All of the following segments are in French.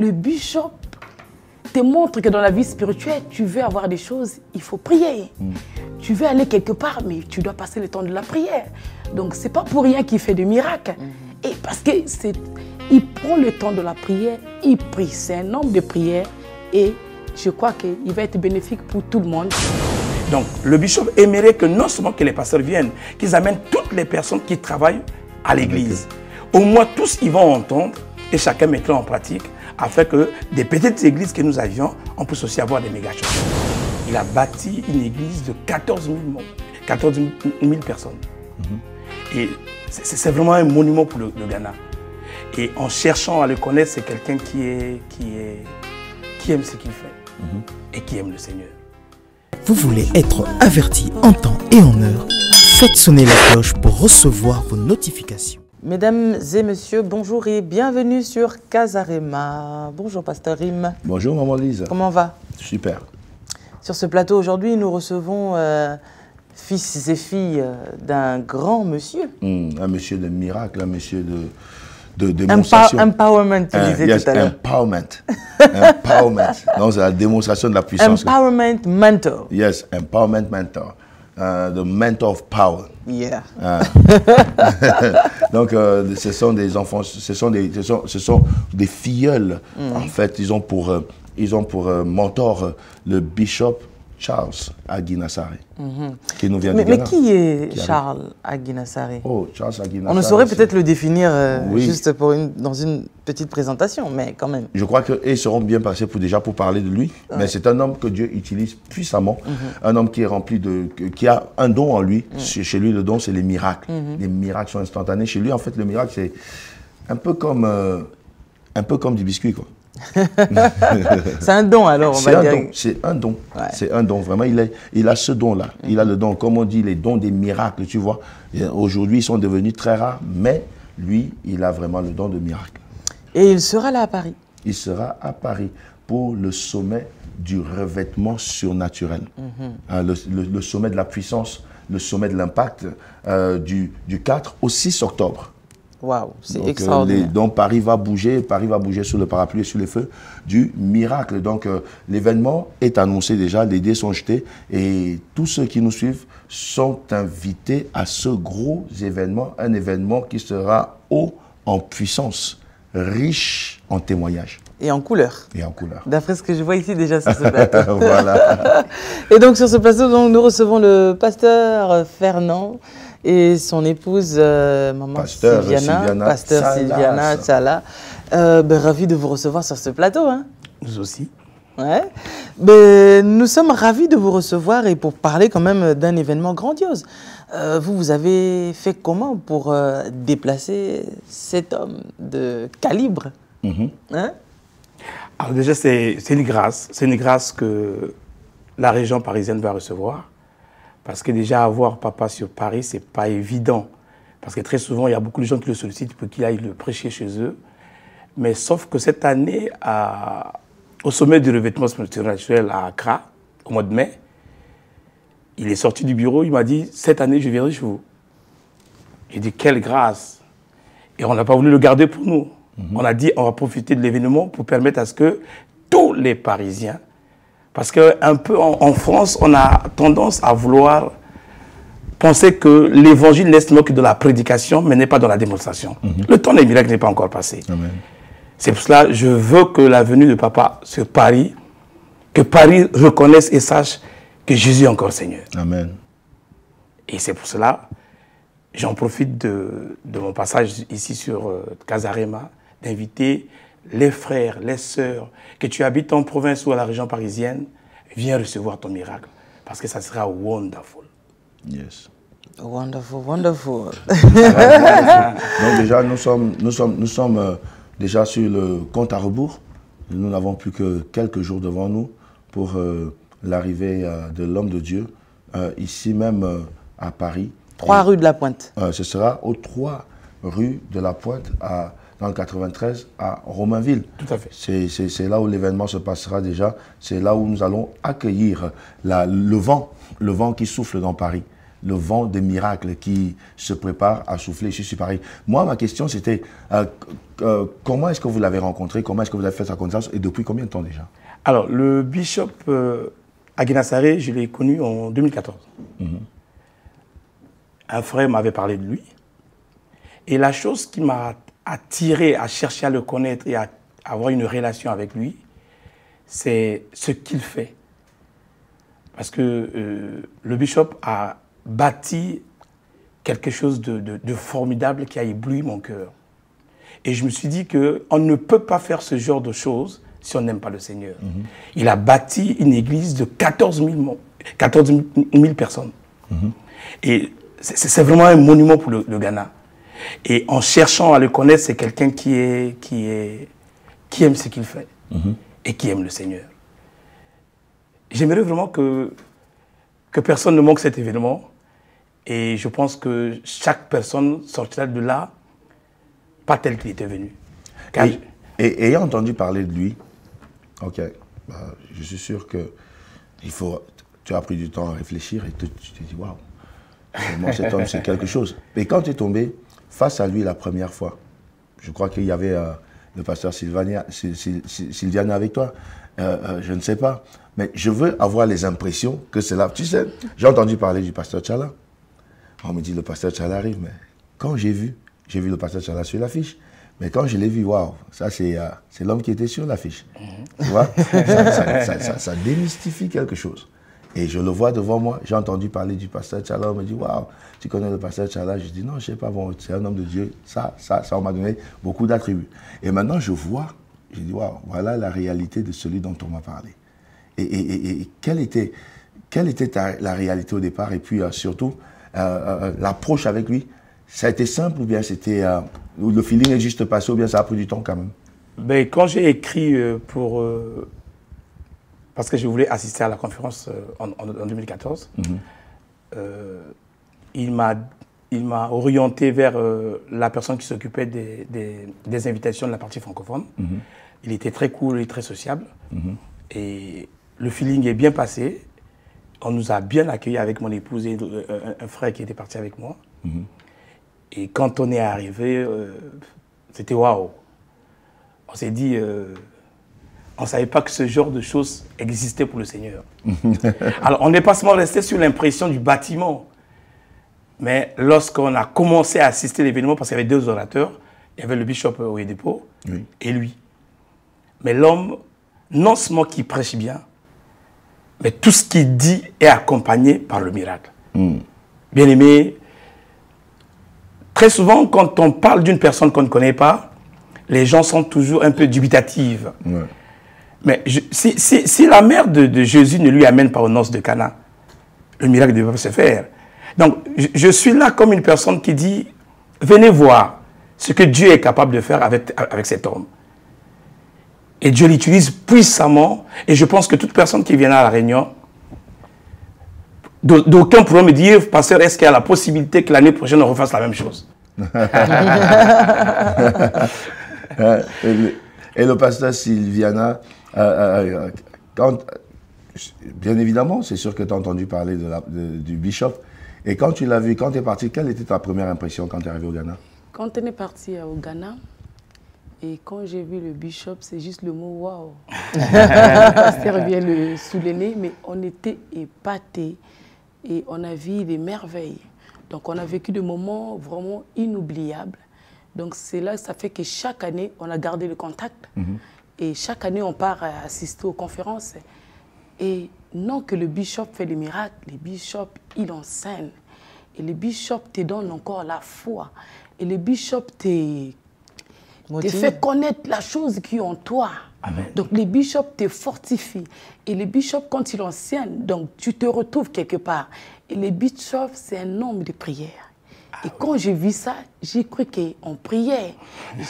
le bishop te montre que dans la vie spirituelle, tu veux avoir des choses, il faut prier. Tu veux aller quelque part, mais tu dois passer le temps de la prière. Donc, c'est pas pour rien qu'il fait des miracles. Et parce que c'est, il prend le temps de la prière, il prie. C'est un homme de prière et je crois qu'il va être bénéfique pour tout le monde. Donc, le bishop aimerait que non seulement que les pasteurs viennent, qu'ils amènent toutes les personnes qui travaillent à l'église. Au moins, tous ils vont entendre et chacun mettra en pratique afin que des petites églises que nous avions, on puisse aussi avoir des méga churches. Il a bâti une église de 14 000, membres, 14 000 personnes. Et c'est vraiment un monument pour le, le Ghana. Et en cherchant à le connaître, c'est quelqu'un qui, est, qui, est, qui aime ce qu'il fait et qui aime le Seigneur. Vous voulez être averti en temps et en heure? Faites sonner la cloche pour recevoir vos notifications. Mesdames et messieurs, bonjour et bienvenue sur Casarema. Bonjour Pasteur Rim. Bonjour Maman Lise. Comment va? Super. Sur ce plateau aujourd'hui, nous recevons euh, fils et filles euh, d'un grand monsieur. Hmm, un monsieur de miracle, un monsieur de, de démonstration. empowerment, tu disais yes, tout à l'heure. empowerment. empowerment. Non, c'est la démonstration de la puissance. Empowerment mentor. Yes, empowerment mentor. Uh, the mentor of power. Yeah. Ah. Donc, euh, ce sont des enfants, ce sont des, ce sont, ce sont des filleuls. Mm. En fait, ils ont pour, euh, ils ont pour euh, mentor euh, le bishop Charles Aguinassare, qui nous vient. Mais, du mais qui est Qui. Charles Aguinassare Oh, Charles Aguinassare. On ne saurait peut-être le définir euh, Oui. juste pour une, dans une petite présentation, mais quand même. Je crois qu'ils seront bien passés pour déjà pour parler de lui. Mais c'est un homme que Dieu utilise puissamment. Un homme qui est rempli de, qui a un don en lui. Chez, chez lui, le don, c'est les miracles. Les miracles sont instantanés. Chez lui, en fait, le miracle, c'est un peu comme, euh, un peu comme du biscuit, quoi. C'est un don alors, on va un dire. C'est un don. Ouais. C'est un don. Vraiment, il, est, il a ce don-là. Il a le don, comme on dit, les dons des miracles, tu vois. Aujourd'hui, ils sont devenus très rares, mais lui, il a vraiment le don de miracle. Et il sera là à Paris. il sera à Paris pour le sommet du revêtement surnaturel, Mhm. Euh, le, le- le sommet de la puissance, le sommet de l'impact euh, du, du 4 au 6 octobre. Waouh, c'est euh, extraordinaire. les- donc Paris va bouger, Paris va bouger sous le parapluie et sous les feux du miracle. Donc euh, l'événement est annoncé déjà, les dés sont jetés et tous ceux qui nous suivent sont invités à ce gros événement, un événement qui sera haut en puissance, riche en témoignages Et en couleur. et en couleur. D'après ce que je vois ici déjà sur ce plateau. voilà. Et donc sur ce plateau, donc, nous recevons le pasteur Fernand et son épouse, euh, maman Pasteur Sylviana, Sylviana pasteur Salas. Sylviana Tchala. Euh, ben, ravi de vous recevoir sur ce plateau. Hein. Nous aussi. Ouais. Ben, nous sommes ravis de vous recevoir et pour parler quand même d'un événement grandiose. Euh, vous, vous avez fait comment pour euh, déplacer cet homme de calibre? Mhm. hein? Alors déjà, c'est c'est une grâce. C'est une grâce que la région parisienne va recevoir. Parce que déjà, avoir papa sur Paris, c'est pas évident. Parce que très souvent, il y a beaucoup de gens qui le sollicitent pour qu'il aille le prêcher chez eux. Mais sauf que cette année, à- au sommet du revêtement spirituel à Accra, au mois de mai, il est sorti du bureau, il m'a dit, cette année, je viendrai chez vous. J'ai dit, quelle grâce. Et on n'a pas voulu le garder pour nous. On a dit, on va profiter de l'événement pour permettre à ce que tous les Parisiens, parce qu'un peu en, en France, on a tendance à vouloir penser que l'évangile n'est seulement que de la prédication, mais n'est pas dans la démonstration. Le temps des miracles n'est pas encore passé. C'est pour cela que je veux que la venue de papa sur Paris, que Paris reconnaisse et sache que Jésus est encore Seigneur. Amen. Et c'est pour cela, j'en profite de, de mon passage ici sur euh, Casarema, d'inviter les frères, les sœurs, que tu habites en province ou à la région parisienne, viens recevoir ton miracle. Parce que ça sera wonderful. Yes. Wonderful, wonderful. Donc déjà, nous sommes, nous sommes, nous sommes euh, déjà sur le compte à rebours. Nous n'avons plus que quelques jours devant nous pour euh, l'arrivée euh, de l'homme de Dieu, euh, ici même euh, à Paris. Trois Et, rues de la Pointe. euh, ce sera aux 3 rue de la Pointe, à, dans le 93, à Romainville. Tout à fait. C'est- là où l'événement se passera déjà. C'est là où nous allons accueillir la- le vent, le vent qui souffle dans Paris. le vent des miracles qui se prépare à souffler ici sur Paris. Moi, ma question, c'était euh, euh, comment est-ce que vous l'avez rencontré? Comment est-ce que vous avez fait sa connaissance? Et depuis combien de temps déjà? Alors, le bishop euh, je l'ai connu en 2014. Un frère m'avait parlé de lui. Et la chose qui m'a attiré à chercher à le connaître et à avoir une relation avec lui, c'est ce qu'il fait. Parce que euh, le bishop a bâti quelque chose de, de- de formidable qui a ébloui mon cœur. Et je me suis dit qu'on ne peut pas faire ce genre de choses si on n'aime pas le Seigneur. Il a bâti une église de 14 000, mon- 14 000 personnes. Et c'est c'est vraiment un monument pour le, le Ghana. Et en cherchant à le connaître, c'est quelqu'un qui, est, qui, est, qui aime ce qu'il fait et qui aime le Seigneur. J'aimerais vraiment que, que personne ne manque cet événement. Et je pense que chaque personne sortira de là pas tel qu'il était venu. Car Et, et ayant entendu parler de lui, ok, bah, je suis sûr que il faut, tu as pris du temps à réfléchir et tu t'es dit, waouh, vraiment cet homme c'est quelque chose. Et quand tu es tombé face à lui la première fois, je crois qu'il y avait euh, le pasteur Sylvania, Syl- Syl- Syl- Sylviana avec toi, euh, euh, je ne sais pas, mais je veux avoir les impressions que c'est là. Tu sais, j'ai entendu parler du pasteur Tchala. On me dit le pasteur Tchala arrive, mais quand j'ai vu, j'ai vu le pasteur Tchala sur l'affiche. Mais quand je l'ai vu, waouh, ça c'est euh, l'homme qui était sur l'affiche. Tu vois? Ça, ça- ça- ça- ça démystifie quelque chose. Et je le vois devant moi. J'ai entendu parler du pasteur Tchala. On me dit, waouh, tu connais le pasteur Tchala? Je dis, non, je sais pas, bon, c'est un homme de Dieu. Ça, ça, ça, on m'a donné beaucoup d'attributs. Et maintenant, je vois, je dis, waouh, voilà la réalité de celui dont on m'a parlé. Et, et- et- et quelle était, quelle était ta- la réalité au départ? Et puis euh, surtout, euh, euh, l'approche avec lui, ça a été simple ou bien c'était. le feeling est juste passé ou bien ça a pris du temps quand même? Ben, quand j'ai écrit pour. Parce que je voulais assister à la conférence euh, en, en- en 2014, euh, il m'a il m'a orienté vers euh, la personne qui s'occupait des, des- des invitations de la partie francophone. Il était très cool et très sociable. Et le feeling est bien passé. On nous a bien accueillis avec mon épouse et euh, un, frère qui était parti avec moi. Et quand on est arrivé, euh, c'était waouh. On s'est dit, on ne savait pas que ce genre de choses existait pour le Seigneur. Alors, on n'est pas seulement resté sur l'impression du bâtiment, mais lorsqu'on a commencé à assister à l'événement, parce qu'il y avait deux orateurs, il y avait le bishop Oyedepo Oui. et lui. Mais l'homme, non seulement qui prêche bien, mais tout ce qu'il dit est accompagné par le miracle. Bien aimé, très souvent, quand on parle d'une personne qu'on ne connaît pas, les gens sont toujours un peu dubitatifs. Ouais. Mais si, la mère de, Jésus ne lui amène pas aux noces de Cana, le miracle ne peut pas se faire. Donc, je, suis là comme une personne qui dit, venez voir ce que Dieu est capable de faire avec, cet homme. Et Dieu l'utilise puissamment. Et je pense que toute personne qui vient à la réunion, d'au- d'aucuns pourront me dire, pasteur, est-ce qu'il y a la possibilité que l'année prochaine on refasse la même chose? Et, le, et le pasteur Sylviana, euh, euh, euh, quand, bien évidemment, c'est sûr que tu as entendu parler de la- de- du bishop. Et quand tu l'as vu, quand tu es parti, quelle était ta première impression quand tu es arrivé au Ghana? Quand on est parti au Ghana, et quand j'ai vu le bishop, c'est juste le mot waouh. Pasteur vient le souligner, mais on était épatés et on a vu des merveilles. Donc on a vécu des moments vraiment inoubliables. Donc c'est là que ça fait que chaque année, on a gardé le contact. Et chaque année, on part euh, assister aux conférences. Et non que le bishop fait des miracles, les bishops, il enseigne. Et les bishops te donnent encore la foi. Et les bishops te, te fait connaître la chose qui est en toi. Donc les bishops te fortifient. Et les bishops, quand ils enseignent, donc tu te retrouves quelque part. Et les bishops, c'est un homme de prière. Et quand j'ai vu ça, j'ai cru qu'on priait.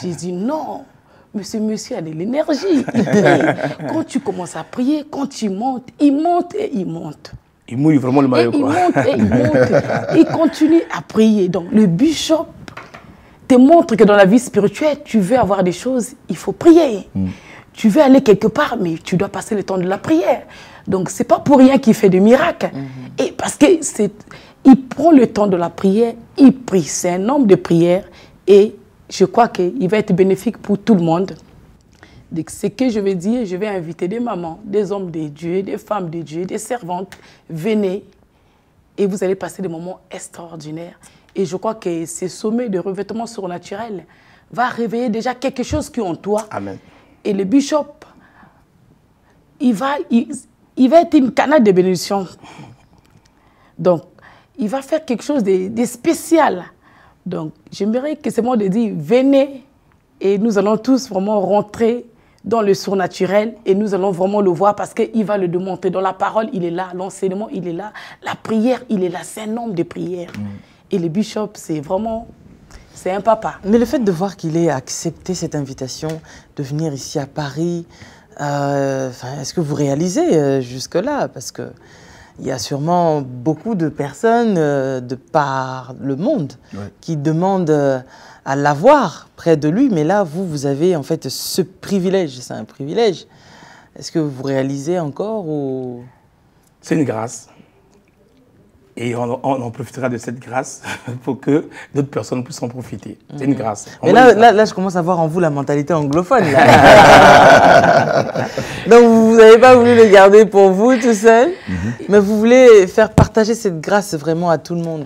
J'ai dit non, mais ce monsieur a de l'énergie. Quand tu commences à prier, quand tu montes, il monte et il monte. Il mouille vraiment le maillot. il monte et il monte. Il continue à prier. Donc le bishop te montre que dans la vie spirituelle, tu veux avoir des choses, il faut prier. Tu veux aller quelque part, mais tu dois passer le temps de la prière. Donc c'est pas pour rien qu'il fait des miracles. Et parce que c'est il prend le temps de la prière, il prie. C'est un homme de prière et je crois qu'il va être bénéfique pour tout le monde. Donc, ce que je vais dire, je vais inviter des mamans, des hommes de Dieu, des femmes de Dieu, des servantes. Venez et vous allez passer des moments extraordinaires. Et je crois que ce sommet de revêtement surnaturel va réveiller déjà quelque chose qui est en toi. Amen. Et le bishop, il va, il, il va être une canal de bénédiction. Donc, il va faire quelque chose de, de spécial. Donc, j'aimerais que ce moment de dire, venez et nous allons tous vraiment rentrer dans le surnaturel et nous allons vraiment le voir parce qu'il va le démontrer. Dans la parole, il est là, l'enseignement, il est là, la prière, il est là. C'est un nombre de prières. Et le bishop, c'est vraiment, c'est un papa. Mais le fait de voir qu'il ait accepté cette invitation de venir ici à Paris, euh, est-ce que vous réalisez euh, jusque-là? Parce que il y a sûrement beaucoup de personnes euh, de par le monde Ouais. qui demandent euh, à l'avoir près de lui, mais là, vous, vous avez en fait ce privilège, c'est un privilège. Est-ce que vous réalisez encore ou... C'est une grâce. Et on, on en profitera de cette grâce pour que d'autres personnes puissent en profiter. C'est une grâce. Mais On là, là, là, je commence à voir en vous la mentalité anglophone. là. Donc, vous n'avez pas voulu le garder pour vous tout seul, mais vous voulez faire partager cette grâce vraiment à tout le monde.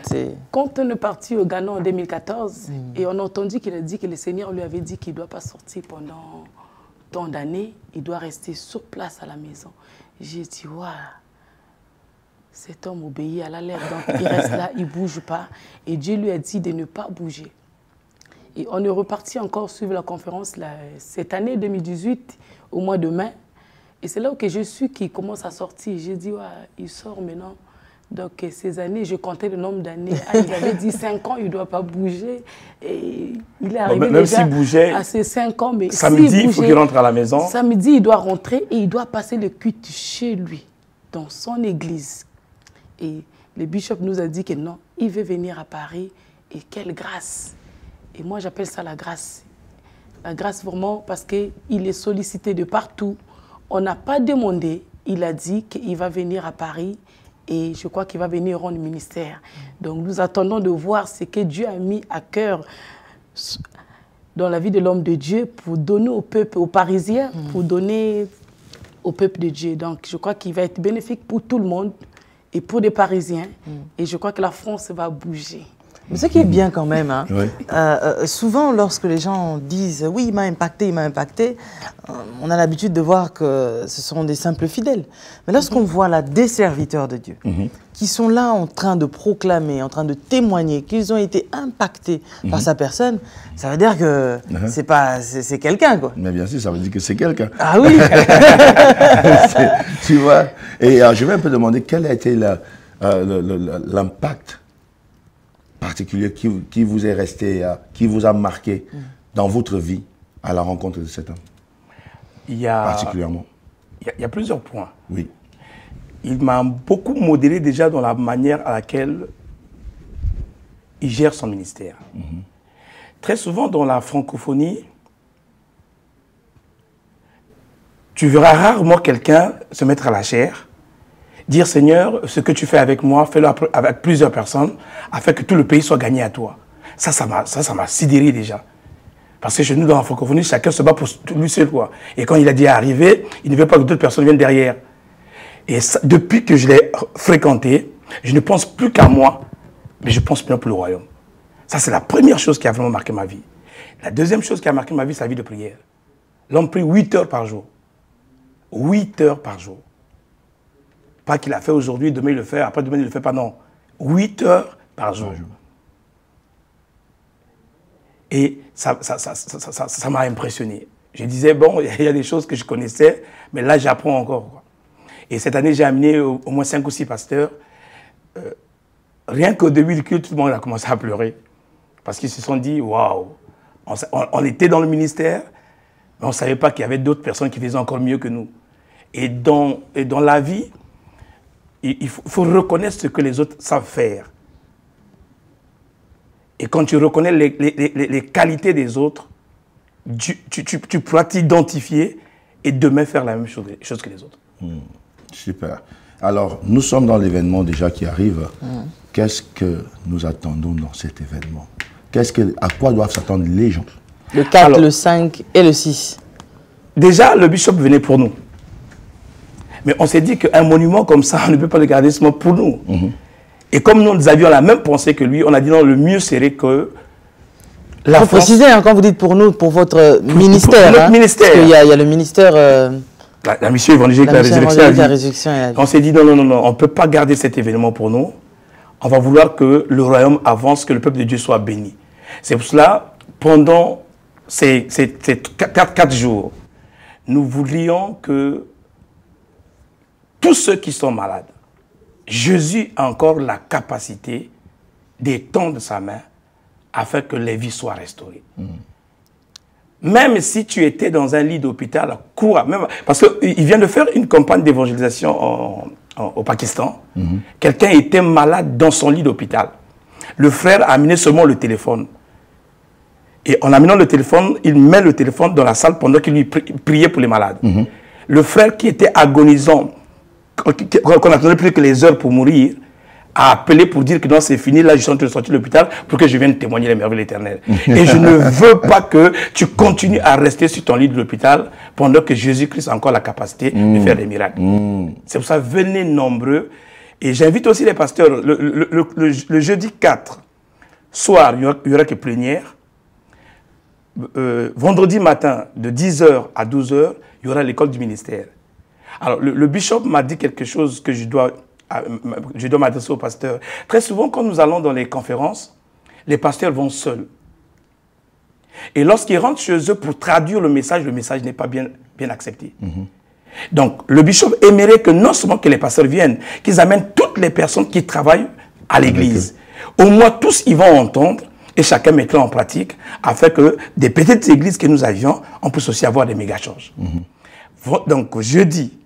Quand on est parti au Ghana en 2014, et on a entendu qu'il a dit que le Seigneur lui avait dit qu'il ne doit pas sortir pendant tant d'années, il doit rester sur place à la maison. J'ai dit, waouh, cet homme obéit à la lettre, donc il reste là, il ne bouge pas. Et Dieu lui a dit de ne pas bouger. Et on est reparti encore suivre la conférence là, cette année 2018, au mois de mai. Et c'est là où que je suis qui commence à sortir. J'ai dit, ouais, il sort maintenant. Donc, euh, ces années, je comptais le nombre d'années. Ah, il avait dit 5 ans, il ne doit pas bouger. Et il est arrivé même déjà s'il bougeait, à ces 5 ans. Mais Samedi, il faut bougeait, qu'il rentre à la maison. Samedi, il doit rentrer et il doit passer le culte chez lui, dans son église. Et le bishop nous a dit que non, il veut venir à Paris. Et quelle grâce Et moi, j'appelle ça la grâce. La grâce vraiment parce qu'il est sollicité de partout. On n'a pas demandé. Il a dit qu'il va venir à Paris et je crois qu'il va venir rendre ministère. Donc nous attendons de voir ce que Dieu a mis à cœur dans la vie de l'homme de Dieu pour donner au peuple, aux Parisiens, pour donner au peuple de Dieu. Donc je crois qu'il va être bénéfique pour tout le monde et pour les Parisiens. Et je crois que la France va bouger. Mais ce qui est bien quand même, hein, Oui. euh, euh, souvent lorsque les gens disent oui, il m'a impacté, il m'a impacté, euh, on a l'habitude de voir que ce sont des simples fidèles. Mais lorsqu'on voit là des serviteurs de Dieu qui sont là en train de proclamer, en train de témoigner qu'ils ont été impactés par sa personne, ça veut dire que c'est pas c'est quelqu'un quoi. Mais bien sûr, ça veut dire que c'est quelqu'un. Ah oui. Tu vois Et euh, je vais un peu demander quel a été l'impact particulier qui, qui vous est resté, euh, qui vous a marqué dans votre vie à la rencontre de cet homme, Il y a, particulièrement. il y a- il y a plusieurs points. Oui. il m'a beaucoup modélé déjà dans la manière à laquelle il gère son ministère. Très souvent dans la francophonie, tu verras rarement quelqu'un se mettre à la chair, dire Seigneur, ce que tu fais avec moi, fais-le avec plusieurs personnes, afin que tout le pays soit gagné à toi. Ça, ça m'a ça, m'a sidéré déjà. Parce que chez nous, dans la francophonie, chacun se bat pour lui seul. Quoi. Et quand il a dit arriver, il ne veut pas que d'autres personnes viennent derrière. Et depuis que je l'ai fréquenté, je ne pense plus qu'à moi, mais je pense bien pour le royaume. Ça, c'est la première chose qui a vraiment marqué ma vie. La deuxième chose qui a marqué ma vie, c'est la vie de prière. L'homme prie 8 heures par jour. 8 heures par jour. Pas qu'il a fait aujourd'hui, demain il le fait, après demain il le fait pas, non. 8 heures par jour. Et ça ça, ça, ça, ça- m'a impressionné. Je disais, bon, il y a des choses que je connaissais, mais là j'apprends encore. quoi. Et cette année, j'ai amené au, au moins 5 ou 6 pasteurs. Euh, rien qu'au début du culte, tout le monde a commencé à pleurer. Parce qu'ils se sont dit, waouh, on était dans le ministère, mais on ne savait pas qu'il y avait d'autres personnes qui faisaient encore mieux que nous. Et dans, et dans la vie, il, faut, reconnaître ce que les autres savent faire. Et quand tu reconnais les, les- les- les qualités des autres, tu, tu- tu- tu pourras t'identifier et demain faire la même chose, chose que les autres. Super. Alors, nous sommes dans l'événement déjà qui arrive. Qu'est-ce que nous attendons dans cet événement? Qu'est-ce que, À quoi doivent s'attendre les gens? Le 4, Alors- le 5 et le 6. Déjà, le bishop venait pour nous. Mais on s'est dit qu'un monument comme ça, on ne peut pas le garder seulement pour nous. Et comme nous, nous avions la même pensée que lui, on a dit non, le mieux serait que la faut France- préciser, hein, quand vous dites pour nous, pour votre ministère. notre hein, ministère. Parce qu'il y, a- il y a le ministère. euh, la, la mission évangélique, la la, mission résurrection. évangélique, la. On s'est dit non, non, non, non, on ne peut pas garder cet événement pour nous. On va vouloir que le royaume avance, que le peuple de Dieu soit béni. C'est pour cela, pendant ces, ces, ces quatre, quatre jours, nous voulions que tous ceux qui sont malades, Jésus a encore la capacité d'étendre sa main afin que les vies soient restaurées. Même si tu étais dans un lit d'hôpital, cours, même, parce qu'il vient de faire une campagne d'évangélisation au Pakistan. Quelqu'un était malade dans son lit d'hôpital. Le frère a amené seulement le téléphone. Et en amenant le téléphone, il met le téléphone dans la salle pendant qu'il lui pri- priait pour les malades. Le frère qui était agonisant, qu'on n'attendait plus que les heures pour mourir, a appelé pour dire que non, c'est fini, là, je suis en train de sortir de l'hôpital pour que je vienne témoigner les merveilles éternelles. Et je ne veux pas que tu continues à rester sur ton lit de l'hôpital pendant que Jésus-Christ a encore la capacité de faire des miracles. C'est pour ça, venez nombreux. Et j'invite aussi les pasteurs, le, le- le- le- le jeudi 4, soir, il y aura, il y aura que plénière. Euh, vendredi matin, de 10h à 12h, il y aura l'école du ministère. Alors, le, le bishop m'a dit quelque chose que je dois, m- je dois m'adresser aux pasteurs. Très souvent, quand nous allons dans les conférences, les pasteurs vont seuls. Et lorsqu'ils rentrent chez eux pour traduire le message, le message n'est pas bien, bien accepté. Donc, le bishop aimerait que non seulement que les pasteurs viennent, qu'ils amènent toutes les personnes qui travaillent à l'église. Au moins, tous ils vont entendre et chacun mettra en pratique afin que des petites églises que nous avions, on puisse aussi avoir des méga changes. Donc, jeudi,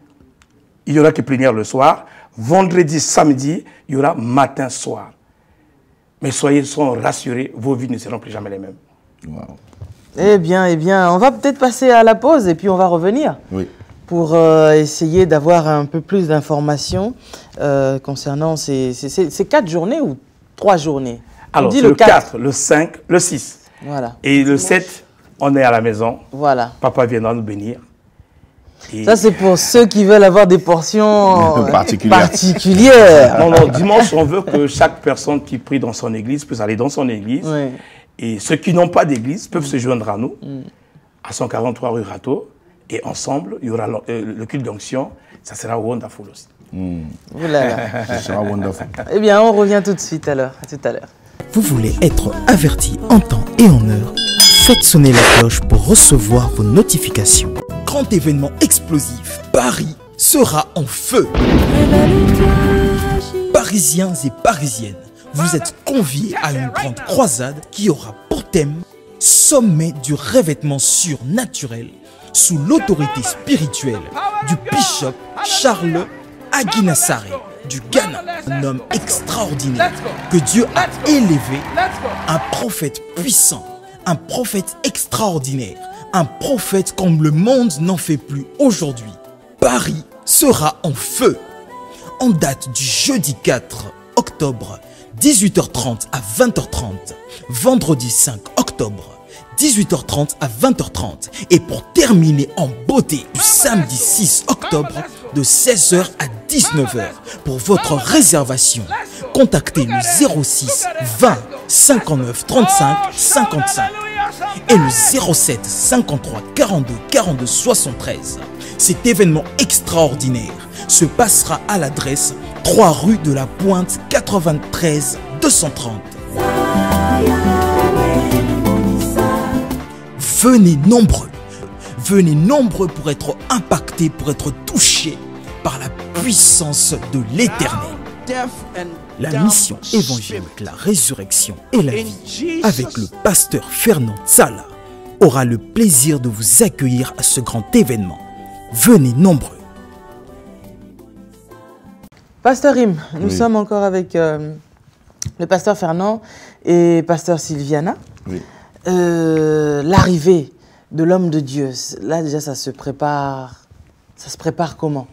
il y aura que plénière le soir. Vendredi, samedi, il y aura matin, soir. Mais soyez sont rassurés, vos vies ne seront plus jamais les mêmes. Wow. Eh bien, eh bien, on va peut-être passer à la pause et puis on va revenir Oui. pour euh, essayer d'avoir un peu plus d'informations euh, concernant ces, ces- ces- ces quatre journées ou trois journées? On Alors, dit c'est le 4, le 5, le 6. Voilà, Et le 7, on est à la maison. voilà. Papa viendra nous bénir. Et- Ça, c'est pour ceux qui veulent avoir des portions euh, Particulières. particulières. Non, non, dimanche, on veut que chaque personne qui prie dans son église puisse aller dans son église. Oui. Et ceux qui n'ont pas d'église peuvent se joindre à nous, à 143 rue Rateau. Et ensemble, il y aura le, euh, le culte d'onction. Ça sera wonderful aussi. Là. Ce sera wonderful. Eh bien, on revient tout de suite alors. À tout à l'heure. Vous voulez être averti en temps et en heure? Faites sonner la cloche pour recevoir vos notifications. Grand événement explosif, Paris sera en feu. Parisiens et Parisiennes, vous êtes conviés à une grande croisade qui aura pour thème Sommet du revêtement surnaturel sous l'autorité spirituelle du bishop Charles Aguinassare du Ghana, un homme extraordinaire que Dieu a élevé, un prophète puissant, un prophète extraordinaire, un prophète comme le monde n'en fait plus aujourd'hui. Paris sera en feu en date du jeudi 4 octobre, 18h30 à 20h30, vendredi 5 octobre, 18h30 à 20h30, et pour terminer en beauté du samedi 6 octobre, de 16h à 19h. Pour votre réservation, contactez le 06 20 59 35 55 et le 07 53 42 42 73. Cet événement extraordinaire se passera à l'adresse 3 rue de la Pointe 93 230. Venez nombreux, venez nombreux pour être impactés, pour être touchés par la puissance de l'éternel. La mission évangélique, la résurrection et la vie, avec le pasteur Fernand Sala, aura le plaisir de vous accueillir à ce grand événement. Venez nombreux. Pasteur Im, nous Oui. sommes encore avec euh, le pasteur Fernand et pasteur Sylviana. Oui. Euh, L'arrivée de l'homme de Dieu, là déjà ça se prépare, ça se prépare comment?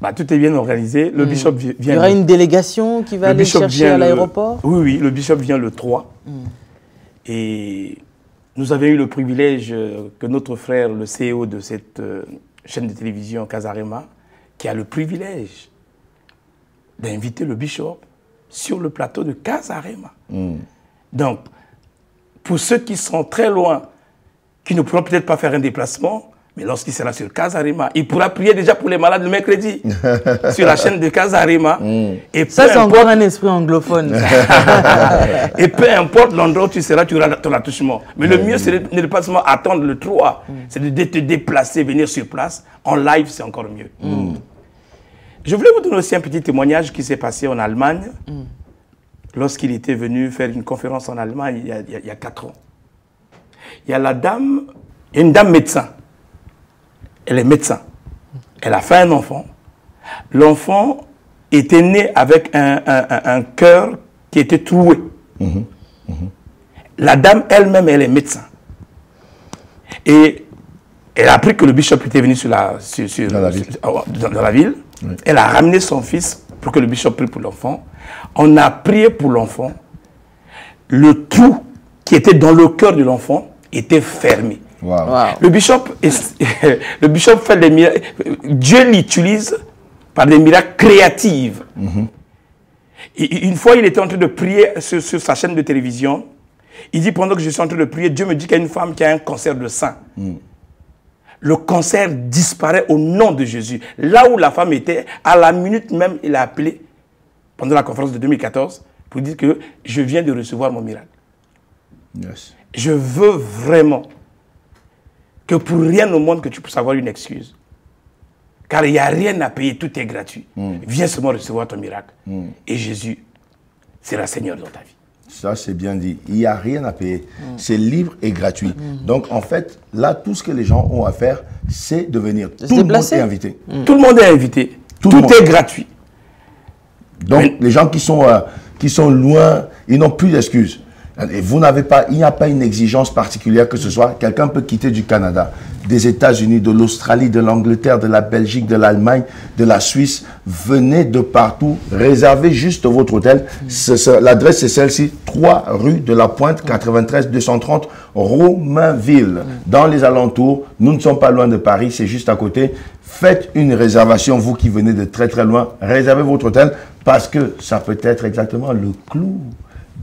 Bah, tout est bien organisé. Le bishop vi- Il vient. y aura une délégation qui va le aller chercher vient à le- l'aéroport? Oui, oui, le bishop vient le 3. Et nous avions eu le privilège euh, que notre frère, le CEO de cette euh, chaîne de télévision Casarema, qui a le privilège d'inviter le bishop sur le plateau de Casarema. Donc, pour ceux qui sont très loin, qui ne pourront peut-être pas faire un déplacement, mais lorsqu'il sera sur Casarema, il pourra prier déjà pour les malades le mercredi sur la chaîne de Casarema. Et Ça, c'est encore un esprit anglophone. et peu importe l'endroit où tu seras, tu auras ton attouchement. Mais le mieux, c'est de ne pas seulement attendre le 3, c'est de te déplacer, venir sur place. En live, c'est encore mieux. Je voulais vous donner aussi un petit témoignage qui s'est passé en Allemagne lorsqu'il était venu faire une conférence en Allemagne il y a, il y a- il y a 4 ans. Il y a la dame, il y a une dame médecin. Elle est médecin. Elle a fait un enfant. L'enfant était né avec un, un- un- un cœur qui était troué. La dame elle-même, elle est médecin. Et elle a appris que le bishop était venu sur la, sur- sur- Dans la ville. sur- dans- dans la ville. Elle a ramené son fils pour que le bishop prie pour l'enfant. On a prié pour l'enfant. Le trou qui était dans le cœur de l'enfant était fermé. Wow. Le bishop, est- le bishop fait des miracles. Dieu l'utilise par des miracles créatifs. Et Une fois, il était en train de prier sur, sur sa chaîne de télévision. Il dit pendant que je suis en train de prier, Dieu me dit qu'il y a une femme qui a un cancer de sein. Le cancer disparaît au nom de Jésus. Là où la femme était, à la minute même, il a appelé pendant la conférence de 2014 pour dire que je viens de recevoir mon miracle. Yes. Je veux vraiment que pour rien au monde que tu puisses avoir une excuse. Car il n'y a rien à payer, tout est gratuit. Viens seulement recevoir ton miracle. Et Jésus sera Seigneur dans ta vie. Ça, c'est bien dit. Il n'y a rien à payer. C'est libre et gratuit. Donc, en fait, là, tout ce que les gens ont à faire, c'est de venir. Tout le monde est invité. Tout le monde est invité. Tout est gratuit. Donc, Mais- les gens qui sont, euh, qui sont loin, ils n'ont plus d'excuses. Et vous n'avez pas, il n'y a pas une exigence particulière que ce soit. Quelqu'un peut quitter du Canada, des États-Unis, de l'Australie, de l'Angleterre, de la Belgique, de l'Allemagne, de la Suisse. Venez de partout. Réservez juste votre hôtel. L'adresse c'est celle-ci, 3 rue de la Pointe, 93 230, Romainville. Dans les alentours, nous ne sommes pas loin de Paris, c'est juste à côté. Faites une réservation, vous qui venez de très très loin. Réservez votre hôtel parce que ça peut être exactement le clou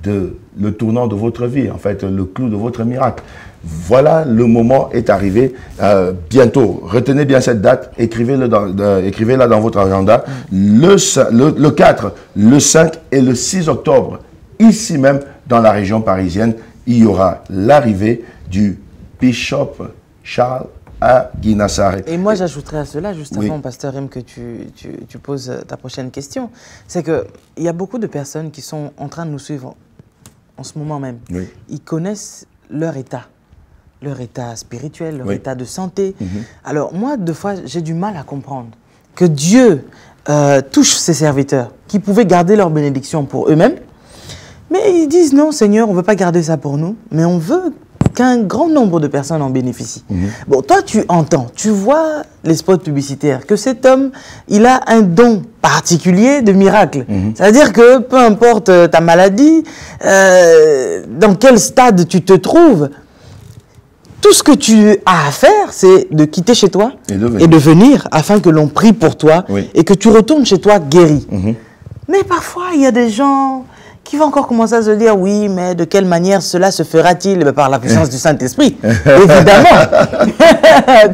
de le tournant de votre vie, en fait, le clou de votre miracle. Voilà, le moment est arrivé. Euh, bientôt, retenez bien cette date, dans, euh, écrivez-la dans votre agenda. Le, cin- le, le 4, le 5 et le 6 octobre, ici même, dans la région parisienne, il y aura l'arrivée du Bishop Charles à Guinassare. Et moi, j'ajouterais à cela, juste Oui. avant, Pasteur M, que tu, tu, tu poses ta prochaine question. C'est qu'il y a beaucoup de personnes qui sont en train de nous suivre en ce moment même. Oui. Ils connaissent leur état, leur état spirituel, leur Oui. état de santé. Alors, moi, deux fois, j'ai du mal à comprendre que Dieu euh, touche ses serviteurs qui pouvaient garder leur bénédiction pour eux-mêmes. Mais ils disent non, Seigneur, on ne veut pas garder ça pour nous, mais on veut qu'un grand nombre de personnes en bénéficient. Bon, toi, tu entends, tu vois les spots publicitaires, que cet homme, il a un don particulier de miracle. C'est-à-dire que peu importe euh, ta maladie, euh, dans quel stade tu te trouves, tout ce que tu as à faire, c'est de quitter chez toi Et de venir. venir afin que l'on prie pour toi Oui. et que tu retournes chez toi guéri. Mais parfois, il y a des gens qui vont encore commencer à se dire oui, mais de quelle manière cela se fera-t-il? Ben, Par la puissance du Saint-Esprit, évidemment.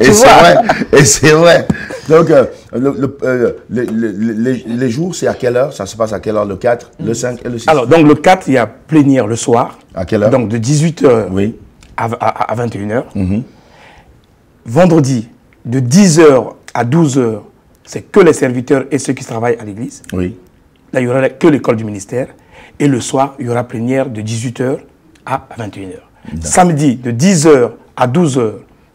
tu Et c'est vois vrai, et c'est vrai. Donc, euh, le- le- euh, les, les- les- les jours, c'est à quelle heure? Ça se passe à quelle heure? Le 4, le 5 et le 6 Alors, donc le 4, il y a plénière le soir. À quelle heure? Donc de 18h Oui. à, à- à 21h. Vendredi, de 10h à 12h, c'est que les serviteurs et ceux qui travaillent à l'église. Oui. Là, il n'y aura que l'école du ministère. Et le soir, il y aura plénière de 18h à 21h. Samedi, de 10h à 12h,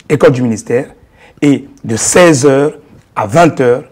école du ministère. Et de 16h à 20h,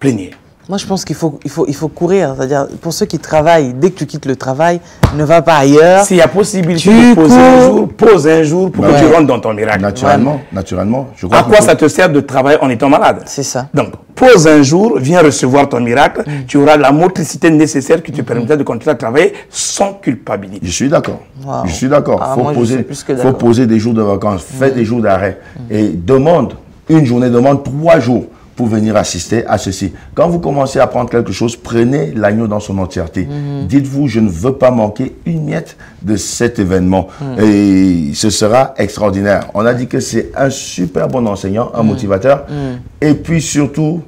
plénière. Moi, je pense qu'il faut, il faut, il faut courir. C'est-à-dire, pour ceux qui travaillent, dès que tu quittes le travail, ne va pas ailleurs. S'il y a possibilité Tu de poser un jour, pose un jour pour que Ouais. tu rentres dans ton miracle. Naturellement, naturellement. Je crois À quoi faut- ça te sert de travailler en étant malade? C'est ça. Donc, pose un jour, viens recevoir ton miracle, Mm. tu auras la motricité nécessaire qui te permettra de continuer à travailler sans culpabilité. Je suis d'accord. Wow. Je suis d'accord. Ah, faut poser, faut. Mm. poser des jours de vacances, fais des jours d'arrêt et demande une journée, demande trois jours pour venir assister à ceci. Quand vous commencez à prendre quelque chose, prenez l'agneau dans son entièreté. Mm-hmm. Dites-vous, je ne veux pas manquer une miette de cet événement. Mm. Et ce sera extraordinaire. On a dit que c'est un super bon enseignant, un motivateur. Et puis surtout,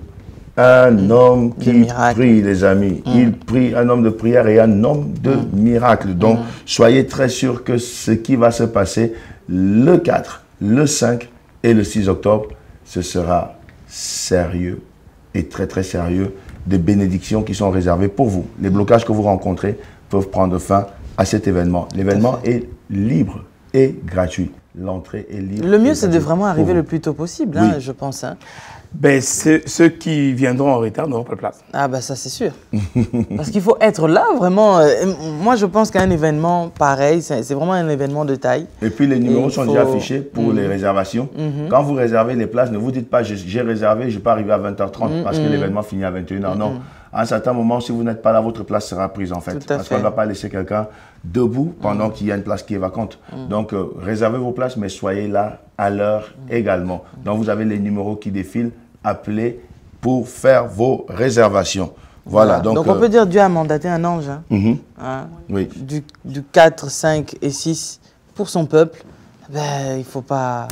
un homme qui prie, les amis. Il prie, un homme de prière et un homme de miracle. Donc, soyez très sûrs que ce qui va se passer le 4, le 5 et le 6 octobre, ce sera sérieux et très très sérieux. Des bénédictions qui sont réservées pour vous. Les blocages que vous rencontrez peuvent prendre fin à cet événement. L'événement est libre et gratuit. L'entrée est libre. Le mieux, c'est de vraiment arriver le plus tôt possible, hein, Oui. je pense. hein. Ben, ceux, ceux qui viendront en retard n'auront pas de place. Ah bah ça c'est sûr. Parce qu'il faut être là vraiment. euh, moi je pense qu'un événement pareil, c'est vraiment un événement de taille. Et puis les numéros sont faut- déjà affichés pour les réservations. Quand vous réservez les places, ne vous dites pas j'ai- réservé, je ne vais pas arriver à 20h30 parce que l'événement finit à 21h. Non. À un certain moment, si vous n'êtes pas là, votre place sera prise en fait. Tout à parce qu'on ne va pas laisser quelqu'un debout pendant qu'il y a une place qui est vacante. Donc euh, réservez vos places, mais soyez là à l'heure également. Donc vous avez les numéros qui défilent, appelez pour faire vos réservations. Voilà. Donc, on euh, peut dire Dieu a mandaté un ange. hein, mhm, hein, oui. du, du 4, 5 et 6 pour son peuple. Ben, il ne faut pas,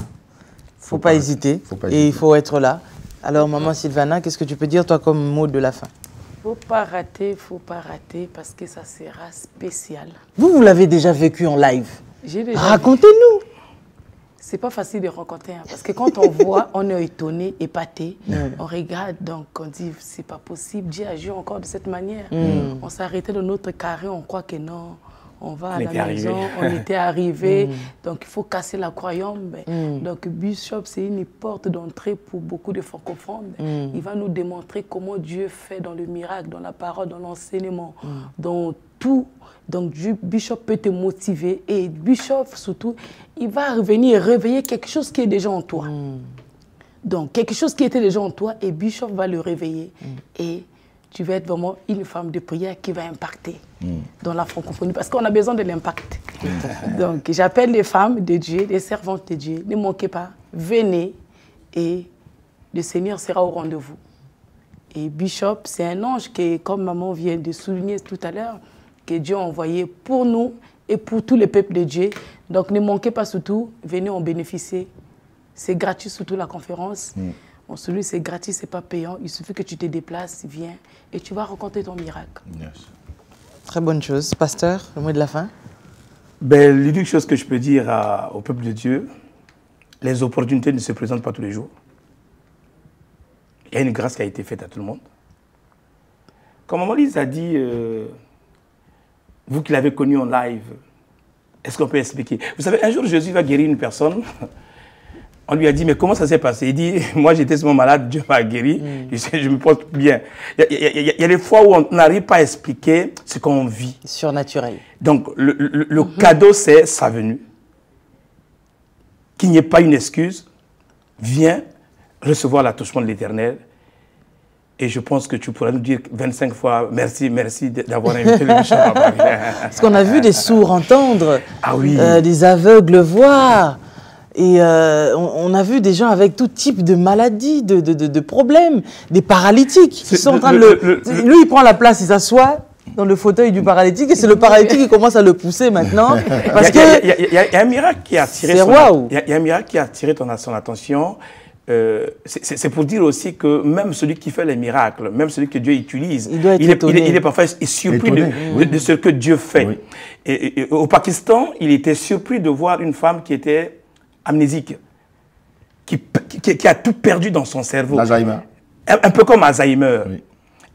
faut pas, pas- hésiter. faut pas et hésiter. il faut être là. Alors maman Sylvana, qu'est-ce que tu peux dire toi comme mot de la fin? Faut pas rater, faut pas rater parce que ça sera spécial. Vous, vous l'avez déjà vécu en live. J'ai déjà Racontez-nous. C'est pas facile de rencontrer, hein, parce que quand on voit, on est étonné, épaté, on regarde, donc on dit, c'est pas possible, Dieu agit encore de cette manière. On s'est arrêté dans notre carré, on croit que non, on va à On la maison, arrivé. on était arrivé, donc il faut casser la croyance. Donc Bishop, c'est une porte d'entrée pour beaucoup de francophones. Il va nous démontrer comment Dieu fait dans le miracle, dans la parole, dans l'enseignement, dans tout. Donc Dieu- Bishop peut te motiver et Bishop surtout, il va revenir réveiller quelque chose qui est déjà en toi. Donc quelque chose qui était déjà en toi et Bishop va le réveiller. Et tu vas être vraiment une femme de prière qui va impacter dans la francophonie parce qu'on a besoin de l'impact. Donc j'appelle les femmes de Dieu, les servantes de Dieu, ne manquez pas, venez et le Seigneur sera au rendez-vous. Et Bishop, c'est un ange qui, comme maman vient de souligner tout à l'heure, que Dieu a envoyé pour nous et pour tous les peuples de Dieu. Donc ne manquez pas surtout, venez en bénéficier. C'est gratuit surtout la conférence. On se dit c'est gratuit, c'est pas payant. Il suffit que tu te déplaces, viens et tu vas rencontrer ton miracle. Yes. Très bonne chose. Pasteur, le mot de la fin? Ben, l'unique chose que je peux dire à- au peuple de Dieu, les opportunités ne se présentent pas tous les jours. Il y a une grâce qui a été faite à tout le monde. Comme Maman Lise a dit, euh, vous qui l'avez connu en live, est-ce qu'on peut expliquer? Vous savez, un jour, Jésus va guérir une personne. On lui a dit, mais comment ça s'est passé? Il dit, moi j'étais souvent malade, Dieu m'a guéri, je, sais, je me porte bien. Il y, a- y y y des fois où on n'arrive pas à expliquer ce qu'on vit. Surnaturel. Donc, le, le- le cadeau, c'est sa venue. Qu'il n'y ait pas une excuse. Viens recevoir l'attouchement de l'éternel. Et je pense que tu pourras nous dire 25 fois merci, merci d'avoir invité le Paris. Parce qu'on a vu des sourds entendre, Ah oui. euh, des aveugles voir. Et euh, on, on a vu des gens avec tout type de maladies, de, de, de- de problèmes, des paralytiques. C'est sont en train de le- le, le- Lui, il prend la place, il s'assoit dans le fauteuil du paralytique et c'est le paralytique qui commence à le pousser maintenant. Parce Il y a- il y que il y a- un miracle qui a attiré son, waouh. il y a- il y a un miracle qui a attiré ton, son attention. Euh, c'est- pour dire aussi que même celui qui fait les miracles, même celui que Dieu utilise, Il est, il, est, étonné. il est parfois surpris de, Étonné. de- de ce que Dieu fait. Oui. Et, et- et au Pakistan, il était surpris de voir une femme qui était amnésique, qui, qui- qui a tout perdu dans son cerveau. L'Alzheimer. Un, un peu comme Alzheimer. Oui.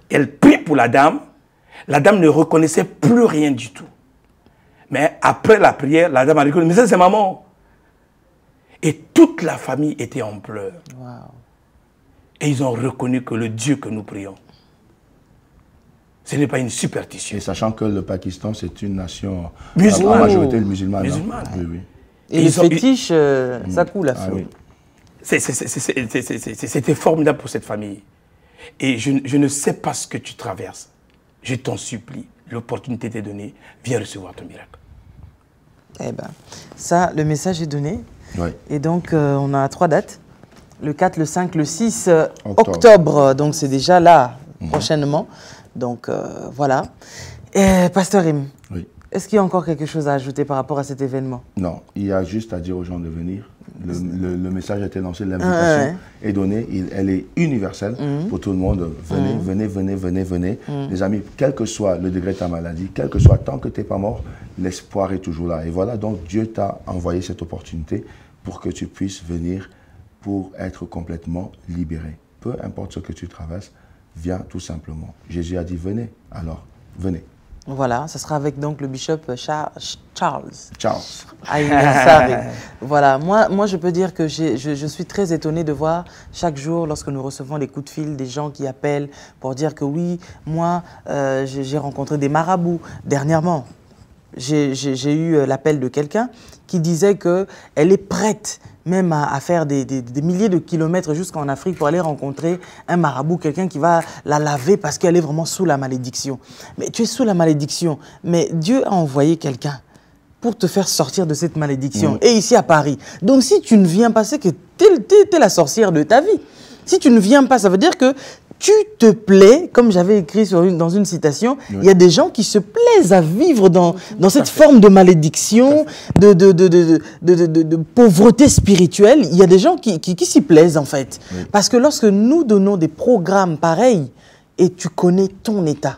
Elle prie pour la dame. La dame ne reconnaissait plus rien du tout. Mais après la prière, la dame a reconnu, mais c'est maman. Et toute la famille était en pleurs. Et ils ont reconnu que le Dieu que nous prions Ce n'est pas une superstition. Et sachant que le Pakistan, c'est une nation Musulmane. à majorité musulmane. hein. Musulmane. Oui, oui. Et, Et les ont- fétiches, euh, ça coule à Ah feu. oui. C'était formidable pour cette famille. Et je, je ne sais pas ce que tu traverses. Je t'en supplie, l'opportunité t'est donnée, viens recevoir ton miracle. Eh ben, ça, le message est donné. Et donc, euh, on a trois dates. Le 4, le 5, le 6 euh, Octobre. octobre. Donc, c'est déjà là, prochainement. Donc, euh, voilà. Et, Pasteur Oui. est-ce qu'il y a encore quelque chose à ajouter par rapport à cet événement? Non, il y a juste à dire aux gens de venir. Le, le- le message a été lancé, Ah, l'invitation ouais. est donnée, il- elle est universelle Mhm. pour tout le monde. Venez, venez, venez, venez, venez. Les amis, quel que soit le degré de ta maladie, quel que soit, tant que tu n'es pas mort, l'espoir est toujours là. Et voilà, donc Dieu t'a envoyé cette opportunité pour que tu puisses venir pour être complètement libéré. Peu importe ce que tu traverses, viens tout simplement. Jésus a dit, venez, alors venez. Voilà, ça sera avec donc le bishop Char- Charles. Ciao. Ah, voilà, moi, moi je peux dire que je, je suis très étonnée de voir chaque jour, lorsque nous recevons les coups de fil, des gens qui appellent pour dire que oui, moi, euh, j'ai rencontré des marabouts dernièrement. J'ai eu euh, l'appel de quelqu'un qui disait qu'elle est prête même à, à faire des, des- des milliers de kilomètres jusqu'en Afrique pour aller rencontrer un marabout, quelqu'un qui va la laver parce qu'elle est vraiment sous la malédiction. Mais tu es sous la malédiction, mais Dieu a envoyé quelqu'un pour te faire sortir de cette malédiction. Et ici à Paris. Donc si tu ne viens pas, c'est que tu es, la sorcière de ta vie. Si tu ne viens pas, ça veut dire que tu te plais, comme j'avais écrit sur une- dans une citation, il y a des gens qui se plaisent à vivre dans, dans cette forme de malédiction, de, de, de, de, de- pauvreté spirituelle. Il y a des gens qui, qui, qui s'y plaisent en fait. Parce que lorsque nous donnons des programmes pareils et tu connais ton état,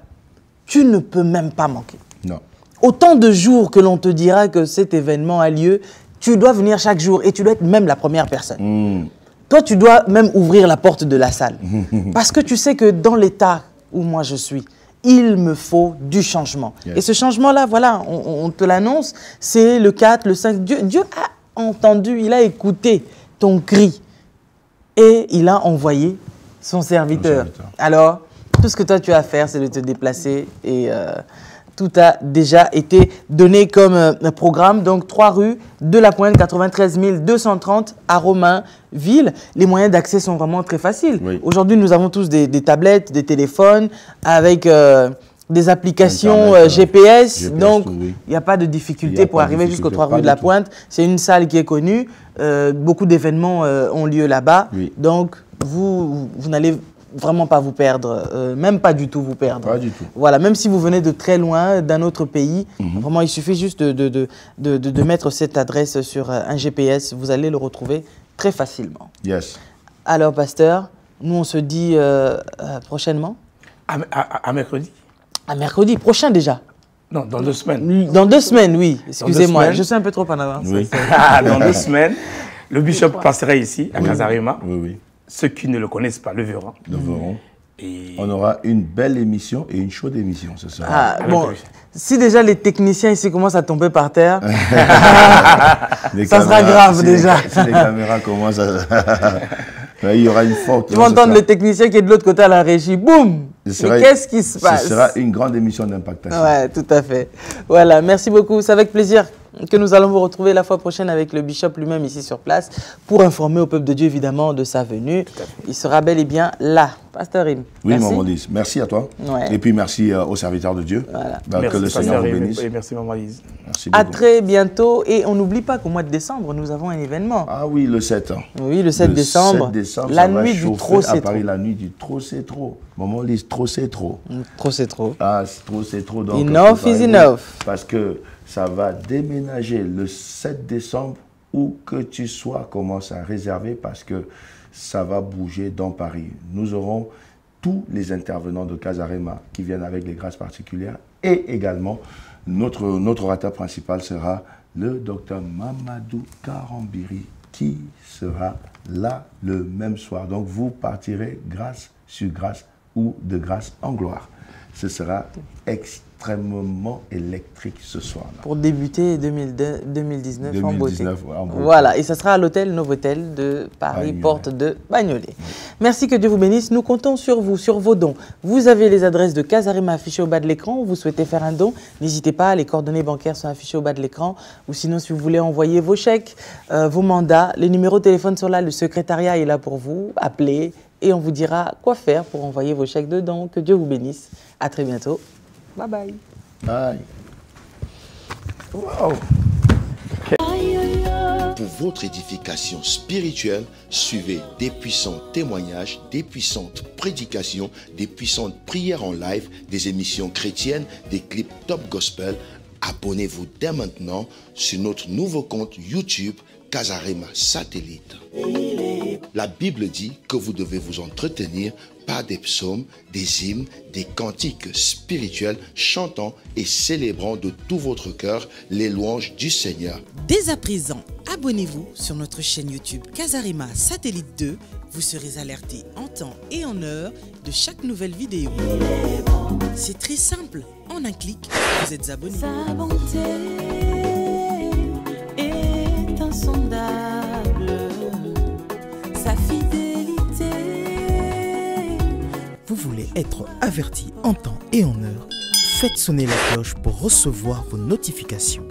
tu ne peux même pas manquer. Non. Autant de jours que l'on te dira que cet événement a lieu, tu dois venir chaque jour et tu dois être même la première personne. Hmm. Toi, tu dois même ouvrir la porte de la salle. Parce que tu sais que dans l'état où moi je suis, il me faut du changement. Yes. Et ce changement-là, voilà, on, on te l'annonce, c'est le 4, le 5. Dieu, Dieu a entendu, il a écouté ton cri. Et il a envoyé son serviteur. serviteur. Alors, tout ce que toi tu as à faire, c'est de te déplacer et euh, tout a déjà été donné comme euh, programme. Donc, 3 rues de la Pointe, 93 230 à Romainville. Les moyens d'accès sont vraiment très faciles. Oui. Aujourd'hui, nous avons tous des, des tablettes, des téléphones avec euh, des applications Internet, euh, euh, GPS. GPS, donc, oui. il n'y a pas de difficulté pour arriver jusqu'aux difficulté, 3 pas rues de la. Pointe. C'est une salle qui est connue. Beaucoup d'événements ont lieu là-bas. Oui. Donc, vous, vous n'allez vraiment pas vous perdre, euh, même pas du tout vous perdre. Pas du tout. Voilà, même si vous venez de très loin, d'un autre pays, Mhm. vraiment, il suffit juste de, de, de, de- de- de mettre cette adresse sur euh, un GPS. Vous allez le retrouver très facilement. Yes. Alors, pasteur, nous, on se dit euh, euh, prochainement, À, à- à mercredi à mercredi prochain déjà? Non, dans deux semaines. Dans deux semaines, oui. Excusez-moi, je suis un peu trop en avance. Oui. Ah, dans deux semaines, le bishop passera ici, à Casarema. Oui, oui. Ceux qui ne le connaissent pas le verront. Nous verrons. Et On aura une belle émission et une chaude émission, ce sera. Ah, bon, si déjà les techniciens ici commencent à tomber par terre, ça sera grave, si déjà. Les, si les caméras commencent à... Il y aura une forte... tu vas ce entendre sera- le technicien qui est de l'autre côté à la régie. Boum ce Mais sera- qu'est-ce qui se passe Ce sera une grande émission d'impactation. Ouais, tout à fait. Voilà, merci beaucoup. C'est avec plaisir que nous allons vous retrouver la fois prochaine avec le bishop lui-même ici sur place pour informer au peuple de Dieu évidemment de sa venue. Il sera bel et bien là. Pasteur Rim. Oui, merci. maman Lise. Merci à toi. Ouais. Et puis merci euh, aux serviteurs de Dieu. Voilà. Bah, que le Seigneur vous bénisse. et merci, maman Lise. Merci À beaucoup. très bientôt et on n'oublie pas qu'au mois de décembre, nous avons un événement. Ah oui, le 7. hein. Oui, le 7 Le décembre. 7 décembre, la ça va nuit du trop à c'est trop. Paris, la nuit du trop c'est trop. Maman Lise, trop c'est trop. Trop c'est trop. Ah, c'est trop, c'est trop. Donc, Enough is enough. Parce que ça va déménager le 7 décembre, où que tu sois, commence à réserver parce que ça va bouger dans Paris. Nous aurons tous les intervenants de Casarema qui viennent avec des grâces particulières et également notre, notre orateur principal sera le docteur Mamadou Karambiri qui sera là le même soir. Donc vous partirez grâce sur grâce ou de grâce en gloire. Ce sera extrêmement électrique ce soir-là. Pour débuter 2002 2019, en beauté. 2019, ouais, en beauté. Voilà, et ça sera à l'hôtel Novotel de Paris, Bagnolet. porte de Bagnolet. Merci, que Dieu vous bénisse. Nous comptons sur vous, sur vos dons. Vous avez les adresses de Casarima affichées au bas de l'écran. Vous souhaitez faire un don, n'hésitez pas, les coordonnées bancaires sont affichées au bas de l'écran. Ou sinon, si vous voulez envoyer vos chèques, euh, vos mandats, les numéros de téléphone sont là, le secrétariat est là pour vous. Appelez et on vous dira quoi faire pour envoyer vos chèques de dons. Que Dieu vous bénisse. À très bientôt. Bye bye. Aïe. Wow. Pour votre édification spirituelle, suivez des puissants témoignages, des puissantes prédications, des puissantes prières en live, des émissions chrétiennes, des clips top gospel. Abonnez-vous dès maintenant sur notre nouveau compte YouTube Casarema Satellite. La Bible dit que vous devez vous entretenir par des psaumes, des hymnes, des cantiques spirituels, chantant et célébrant de tout votre cœur les louanges du Seigneur. Dès à présent, abonnez-vous sur notre chaîne YouTube Casarima Satellite 2. Vous serez alerté en temps et en heure de chaque nouvelle vidéo. C'est très simple. En un clic, vous êtes abonné. Insondable, sa fidélité. Vous voulez être averti en temps et en heure? Faites sonner la cloche pour recevoir vos notifications.